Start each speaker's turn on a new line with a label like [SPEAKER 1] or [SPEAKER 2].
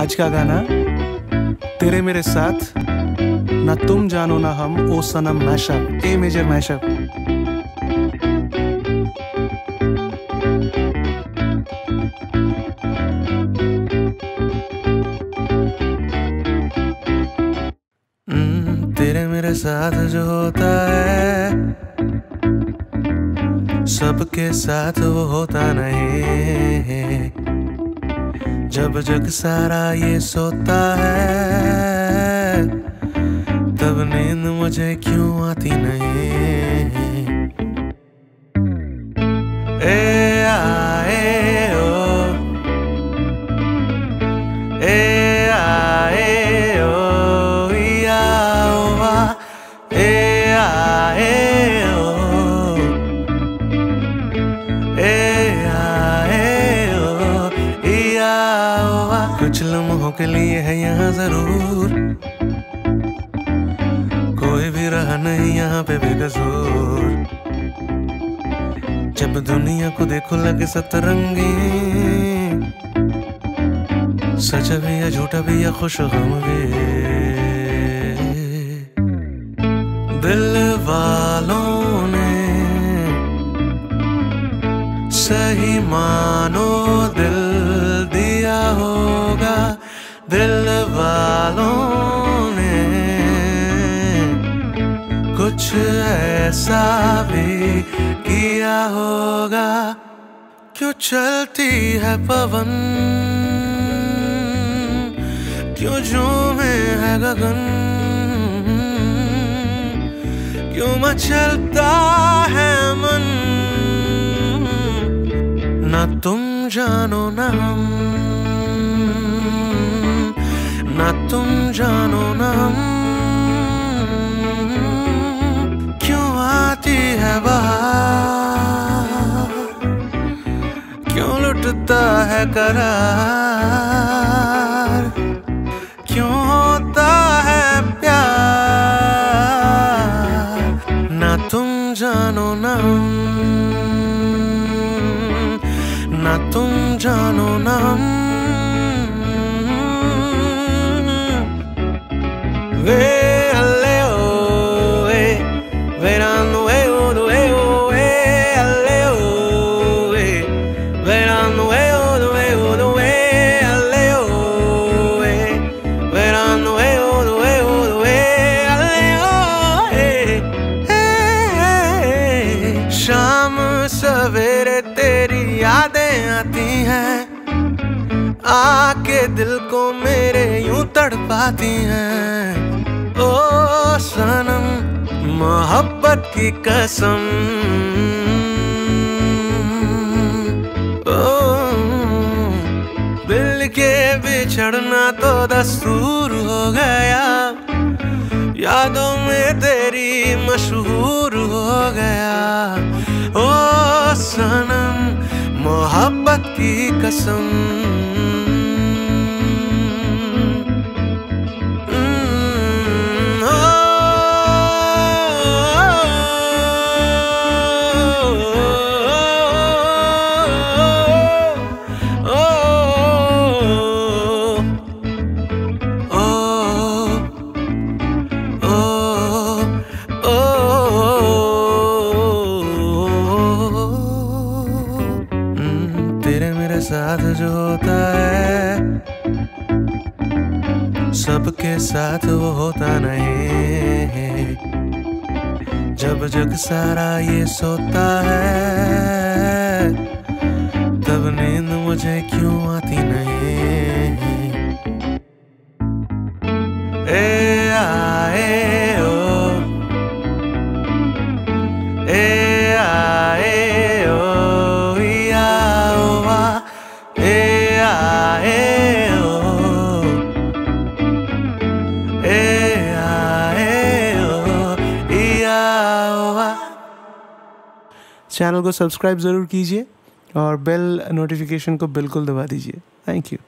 [SPEAKER 1] आज का गाना, तेरे मेरे साथ, ना तुम जानो ना हम, ओ सनम मैशअप, ए मेजर मैशअप। तेरे मेरे साथ जो होता है, सबके साथ वो होता नहीं जब जग सारा ये सोता है तब नींद मुझे क्यों आती नहीं? कुछ के लिए है यहाँ ज़रूर। कोई भी रहा नहीं यहाँ पे बेकसूर। जब दुनिया को देखो लगे सतरंगी सच भी या झूठा भी या खुश गम भी। दिल वालों ने सही मानो कुछ ऐसा भी किया होगा क्यों चलती है पवन क्यों में है गगन। क्यों मचलता है मन? ना तुम जानो ना हम, ना तुम जानो ना हम। लुटता है करार? क्यों होता है प्यार? ना तुम जानो ना ना तुम जानो ना आती हैं। आके दिल को मेरे यूँ तड़पाती हैं। ओ, सनम, मोहब्बत की कसम। ओ, दिल के बिछड़ना तो दस्तूर हो गया। यादों में तेरी मशहूर हो गया। मोहब्बत की कसम। साथ जो होता है, सबके साथ वो होता नहीं। जब जग सारा ये सोता है, तब नींद मुझे क्यों आती नहीं? चैनल को सब्सक्राइब ज़रूर कीजिए और बेल नोटिफिकेशन को बिल्कुल दबा दीजिए। Thank you